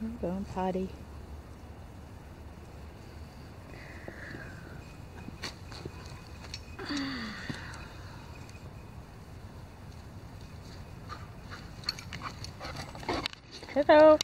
I'm going potty. Hello.